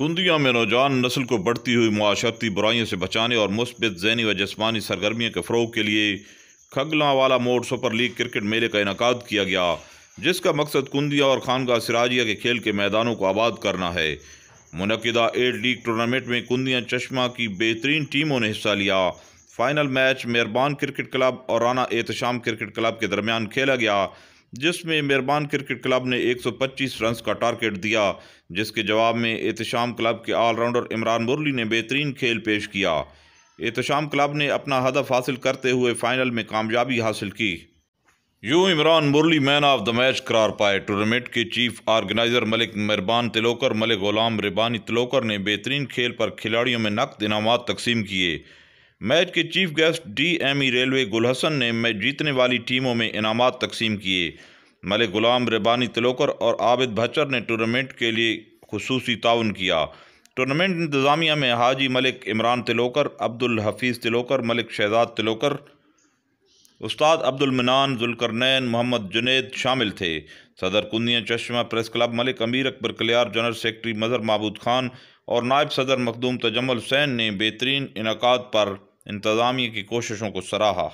कुंदिया में नौजवान नस्ल को बढ़ती हुई माशरती बुराइयों से बचाने और मुस्बित जैनी व जस्मानी सरगर्मियों के फ़रोग के लिए खगला वाला मोड़ सुपर लीग क्रिकेट मेले का इनका किया गया, जिसका मकसद कुंदिया और खानगा सिराजिया के खेल के मैदानों को आबाद करना है। मुनदा एट लीग टूर्नामेंट में कुंदिया चश्मा की बेहतरीन टीमों ने हिस्सा लिया। Final match Mehrban cricket club और राना एहतशाम क्रिकेट क्लब के दरमियान खेला गया। जिसमें मेहरबान क्रिकेट क्लब ने 125 रन का टारगेट दिया, जिसके जवाब में एहतशाम क्लब के ऑलराउंडर इमरान मुरली ने बेहतरीन खेल पेश किया। एहतशाम क्लब ने अपना हदफ हासिल करते हुए फाइनल में कामयाबी हासिल की। यूँ Imran Murli man of the match करार पाए। टूर्नामेंट के चीफ ऑर्गेनाइजर मलिक मेहरबान तिलोकर, मलिक गुलाम रिबानी तिलोकर ने बेहतरीन खेल पर खिलाड़ियों में नकद इनाम तकसीम किए। मैच के chief guest DME railway Gulhasan ने मैच जीतने वाली टीमों में इनाम तकसीम किए। मलिक गुलाम रबानी तिलोकर और आबिद भचर ने टूर्नामेंट के लिए खसूसी ताउन किया। टूर्नामेंट इंतज़ामिया में हाजी मलिक इमरान तिलोकर, अब्दुल हफीज़ तिलोकर, मलिक शहजाद तिलोकर, उस्ताद अब्दुल मनान, जुलकरनैन, मोहम्मद जुनेद शामिल थे। सदर कुंदिया चश्मा press club Malik Amir Akbar Kaliyar general secretary Mazhar Mahmood Khan और नायब सदर मखदूम तजमल हुसैन ने बेहतरीन इनका पर इंतज़ामिया की कोशिशों को सराहा।